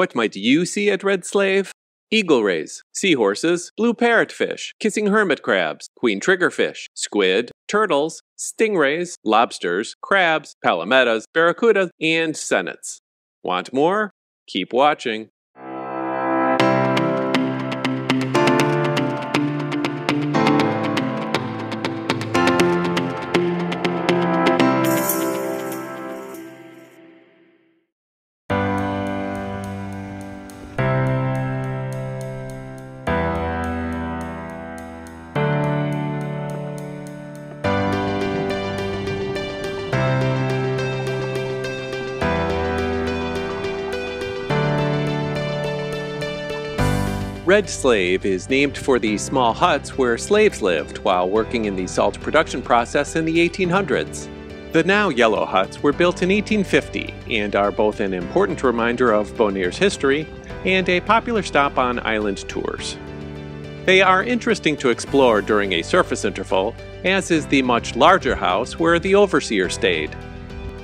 What might you see at Red Slave? Eagle rays, seahorses, blue parrotfish, kissing hermit crabs, queen triggerfish, squid, turtles, stingrays, lobsters, crabs, palometas, barracudas, and sennets. Want more? Keep watching. Red Slave is named for the small huts where slaves lived while working in the salt production process in the 1800s. The now yellow huts were built in 1850 and are both an important reminder of Bonaire's history and a popular stop on island tours. They are interesting to explore during a surface interval, as is the much larger house where the overseer stayed.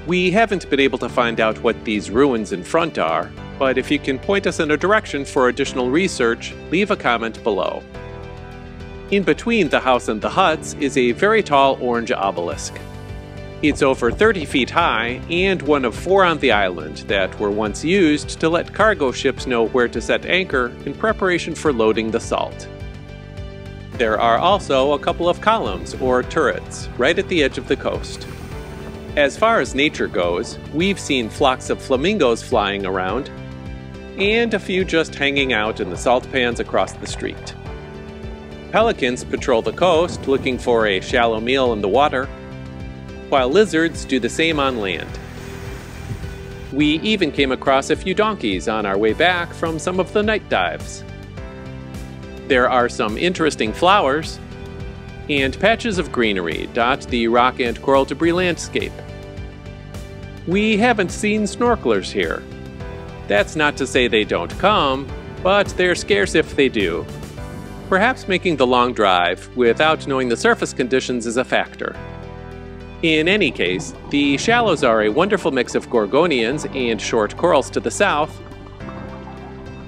We haven't been able to find out what these ruins in front are, but if you can point us in a direction for additional research, leave a comment below. In between the house and the huts is a very tall orange obelisk. It's over 30 feet high and one of four on the island that were once used to let cargo ships know where to set anchor in preparation for loading the salt. There are also a couple of columns or turrets right at the edge of the coast. As far as nature goes, we've seen flocks of flamingos flying around and a few just hanging out in the salt pans across the street. Pelicans patrol the coast looking for a shallow meal in the water, while lizards do the same on land. We even came across a few donkeys on our way back from some of the night dives. There are some interesting flowers, and patches of greenery dot the rock and coral debris landscape. We haven't seen snorkelers here, that's not to say they don't come, but they're scarce if they do. Perhaps making the long drive without knowing the surface conditions is a factor. In any case, the shallows are a wonderful mix of gorgonians and short corals to the south,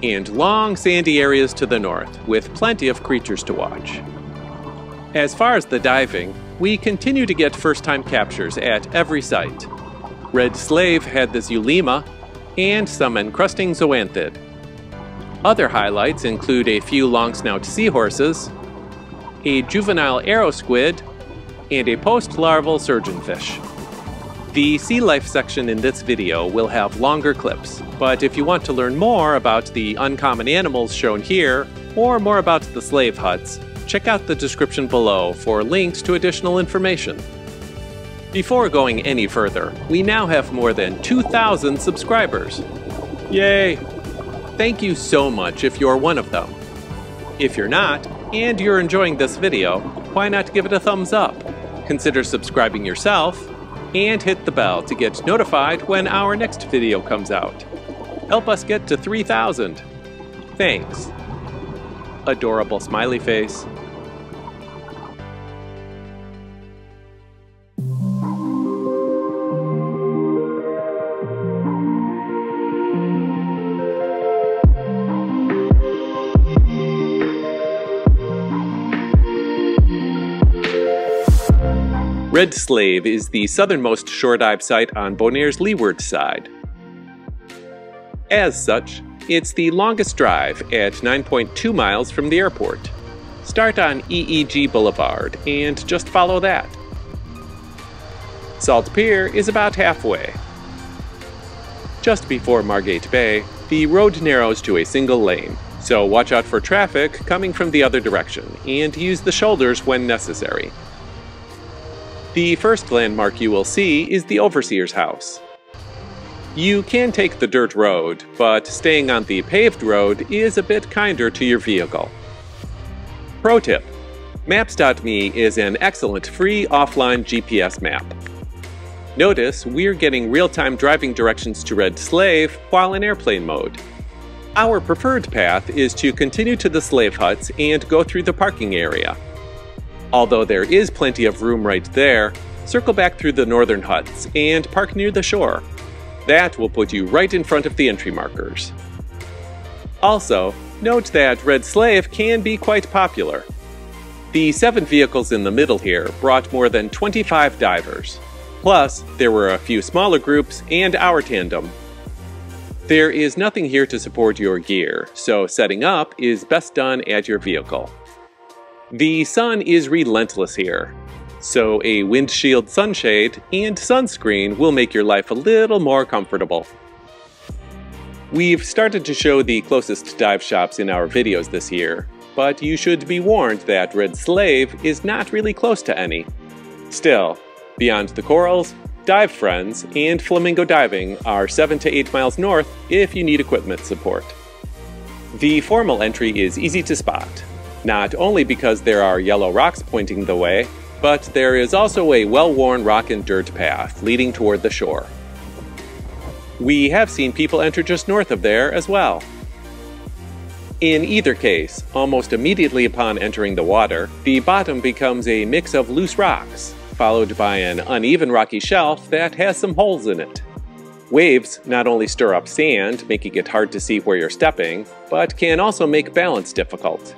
and long sandy areas to the north, with plenty of creatures to watch. As far as the diving, we continue to get first time captures at every site. Red Slave had this Ulema, and some encrusting zoanthid. Other highlights include a few long-snout seahorses, a juvenile arrow squid, and a post-larval surgeonfish. The sea life section in this video will have longer clips, but if you want to learn more about the uncommon animals shown here, or more about the slave huts, check out the description below for links to additional information. Before going any further, we now have more than 2,000 subscribers. Yay! Thank you so much if you're one of them. If you're not, and you're enjoying this video, why not give it a thumbs up? Consider subscribing yourself, and hit the bell to get notified when our next video comes out. Help us get to 3,000. Thanks. Adorable smiley face. Red Slave is the southernmost shore dive site on Bonaire's leeward side. As such, it's the longest drive at 9.2 miles from the airport. Start on EEG Boulevard and just follow that. Salt Pier is about halfway. Just before Margate Bay, the road narrows to a single lane, so watch out for traffic coming from the other direction and use the shoulders when necessary. The first landmark you will see is the Overseer's house. You can take the dirt road, but staying on the paved road is a bit kinder to your vehicle. Pro tip Maps.me is an excellent free offline GPS map. Notice we're getting real time driving directions to Red Slave while in airplane mode. Our preferred path is to continue to the slave huts and go through the parking area. Although there is plenty of room right there, circle back through the northern huts and park near the shore. That will put you right in front of the entry markers. Also, note that Red Slave can be quite popular. The seven vehicles in the middle here brought more than 25 divers. Plus, there were a few smaller groups and our tandem. There is nothing here to support your gear, so setting up is best done at your vehicle. The sun is relentless here, so a windshield sunshade and sunscreen will make your life a little more comfortable. We've started to show the closest dive shops in our videos this year, but you should be warned that Red Slave is not really close to any. Still, beyond the corals, Dive Friends and Flamingo Diving are 7 to 8 miles north if you need equipment support. The formal entry is easy to spot, not only because there are yellow rocks pointing the way, but there is also a well-worn rock and dirt path leading toward the shore. We have seen people enter just north of there as well. In either case, almost immediately upon entering the water, the bottom becomes a mix of loose rocks, followed by an uneven rocky shelf that has some holes in it. Waves not only stir up sand, making it hard to see where you're stepping, but can also make balance difficult.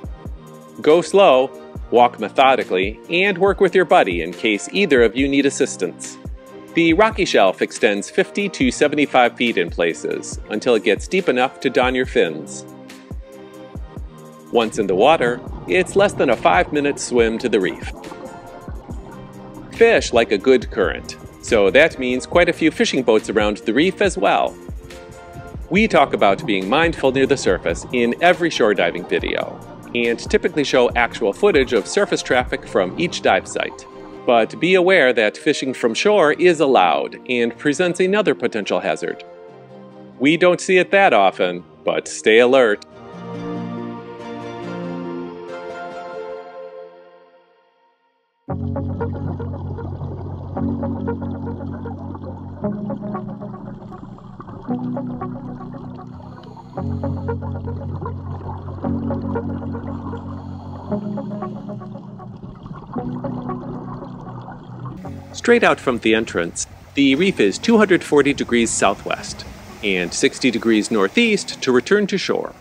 Go slow, walk methodically, and work with your buddy in case either of you need assistance. The rocky shelf extends 50 to 75 feet in places, until it gets deep enough to don your fins. Once in the water, it's less than a 5 minute swim to the reef. Fish like a good current, so that means quite a few fishing boats around the reef as well. We talk about being mindful near the surface in every shore diving video, and typically show actual footage of surface traffic from each dive site. But be aware that fishing from shore is allowed and presents another potential hazard. We don't see it that often, but stay alert. Straight out from the entrance, the reef is 240 degrees southwest and 60 degrees northeast to return to shore.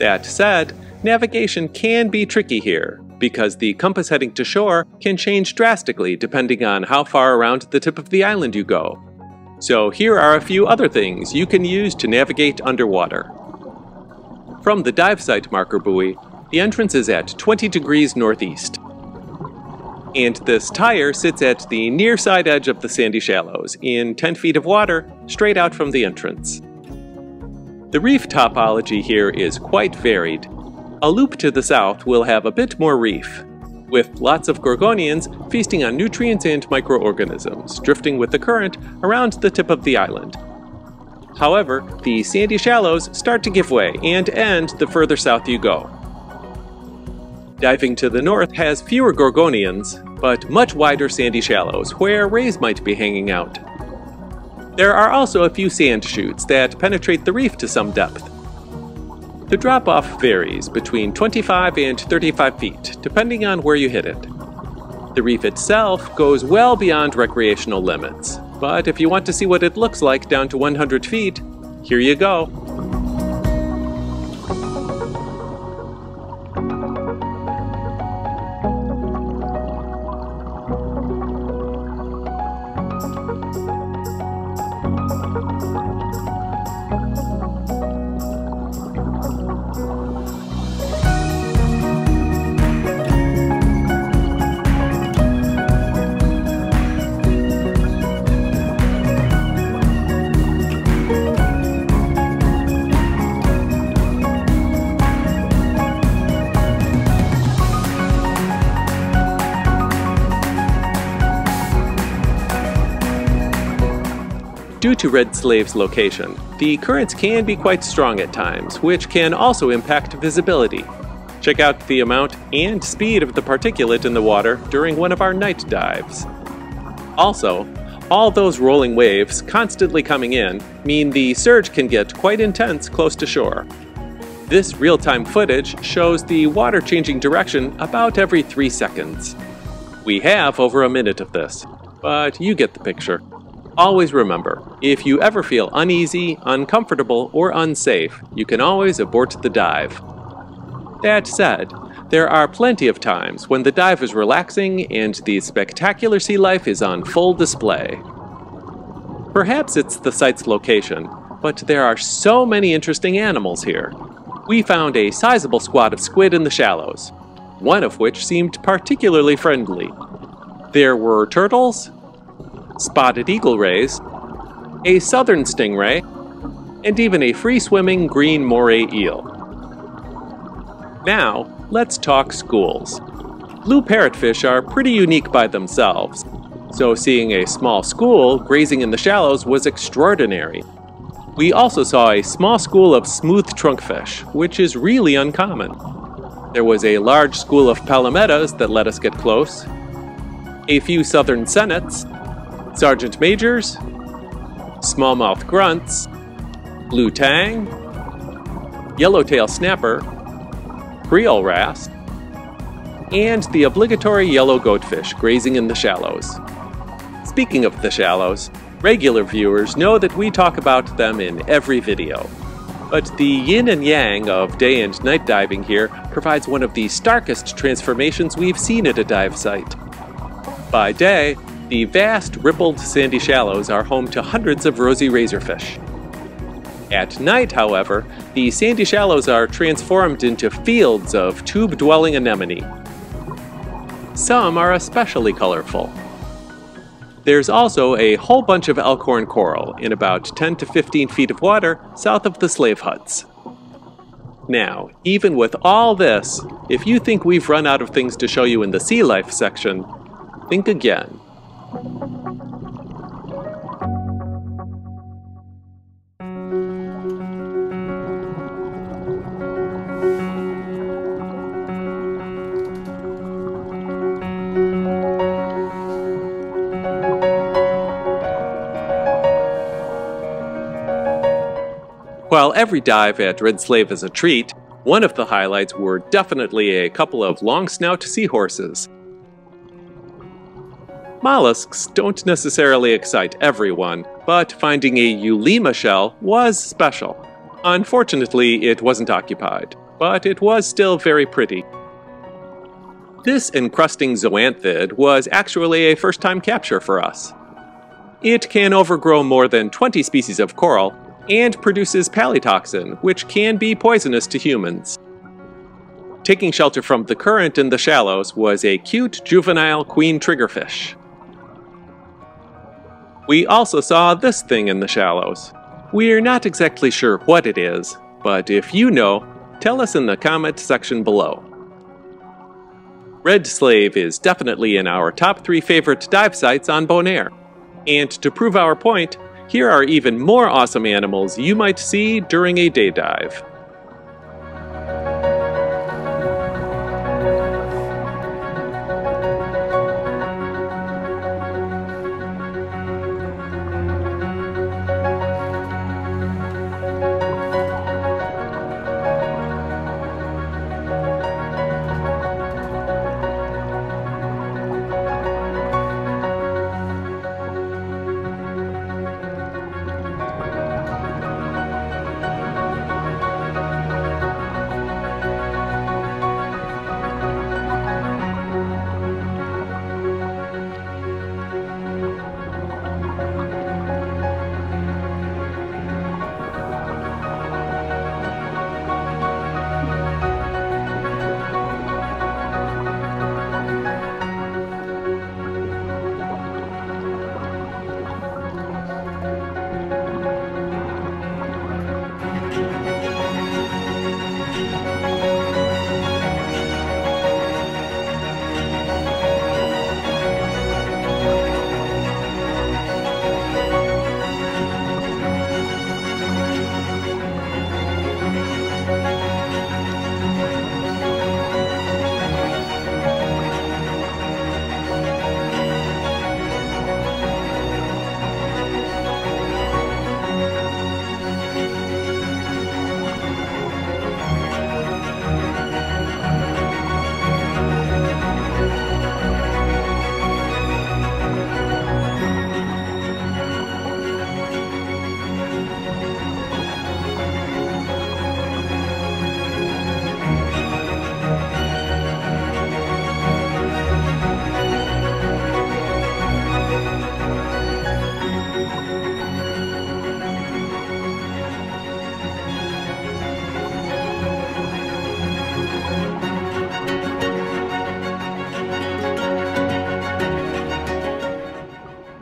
That said, navigation can be tricky here because the compass heading to shore can change drastically depending on how far around the tip of the island you go. So here are a few other things you can use to navigate underwater. From the dive site marker buoy, the entrance is at 20 degrees northeast, and this tire sits at the near side edge of the sandy shallows, in 10 feet of water, straight out from the entrance. The reef topology here is quite varied. A loop to the south will have a bit more reef, with lots of gorgonians feasting on nutrients and microorganisms, drifting with the current around the tip of the island. However, the sandy shallows start to give way and end the further south you go. Diving to the north has fewer gorgonians, but much wider sandy shallows where rays might be hanging out. There are also a few sand chutes that penetrate the reef to some depth. The drop-off varies between 25 and 35 feet, depending on where you hit it. The reef itself goes well beyond recreational limits, but if you want to see what it looks like down to 100 feet, here you go. Due to Red Slave's location, the currents can be quite strong at times, which can also impact visibility. Check out the amount and speed of the particulate in the water during one of our night dives. Also, all those rolling waves constantly coming in mean the surge can get quite intense close to shore. This real-time footage shows the water changing direction about every 3 seconds. We have over a minute of this, but you get the picture. Always remember, if you ever feel uneasy, uncomfortable, or unsafe, you can always abort the dive. That said, there are plenty of times when the dive is relaxing and the spectacular sea life is on full display. Perhaps it's the site's location, but there are so many interesting animals here. We found a sizable squad of squid in the shallows, one of which seemed particularly friendly. There were turtles, spotted eagle rays, a southern stingray, and even a free-swimming green moray eel. Now, let's talk schools. Blue parrotfish are pretty unique by themselves, so seeing a small school grazing in the shallows was extraordinary. We also saw a small school of smooth trunkfish, which is really uncommon. There was a large school of palometas that let us get close, a few southern sennets, sergeant majors, smallmouth grunts, blue tang, yellowtail snapper, creole wrasse, and the obligatory yellow goatfish grazing in the shallows. Speaking of the shallows, regular viewers know that we talk about them in every video. But the yin and yang of day and night diving here provides one of the starkest transformations we've seen at a dive site. By day, the vast, rippled sandy shallows are home to hundreds of rosy razorfish. At night, however, the sandy shallows are transformed into fields of tube-dwelling anemone. Some are especially colorful. There's also a whole bunch of elkhorn coral in about 10 to 15 feet of water south of the slave huts. Now, even with all this, if you think we've run out of things to show you in the sea life section, think again. While every dive at Red Slave is a treat, one of the highlights were definitely a couple of long snout seahorses. Mollusks don't necessarily excite everyone, but finding a Eulema shell was special. Unfortunately, it wasn't occupied, but it was still very pretty. This encrusting zoanthid was actually a first-time capture for us. It can overgrow more than 20 species of coral, and produces palytoxin, which can be poisonous to humans. Taking shelter from the current in the shallows was a cute juvenile queen triggerfish. We also saw this thing in the shallows. We're not exactly sure what it is, but if you know, tell us in the comment section below. Red Slave is definitely in our top three favorite dive sites on Bonaire. And to prove our point, here are even more awesome animals you might see during a day dive.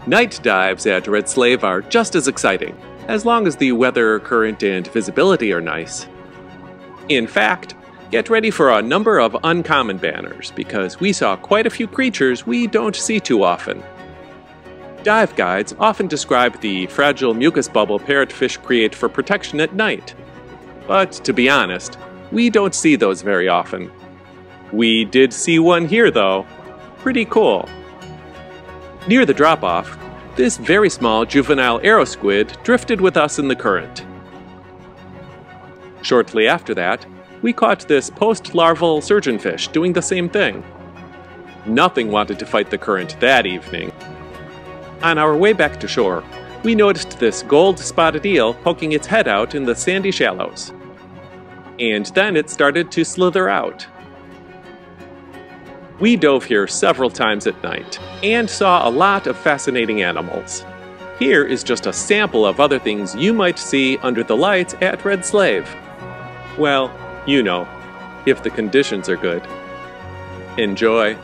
Night dives at Red Slave are just as exciting, as long as the weather, current, and visibility are nice. In fact, get ready for a number of uncommon banners because we saw quite a few creatures we don't see too often. Dive guides often describe the fragile mucus bubble parrotfish create for protection at night. But to be honest, we don't see those very often. We did see one here though. Pretty cool. Near the drop off, this very small juvenile arrow squid drifted with us in the current. Shortly after that, we caught this post larval surgeonfish doing the same thing. Nothing wanted to fight the current that evening. On our way back to shore, we noticed this gold spotted eel poking its head out in the sandy shallows. And then it started to slither out. We dove here several times at night and saw a lot of fascinating animals. Here is just a sample of other things you might see under the lights at Red Slave. Well, you know, if the conditions are good. Enjoy!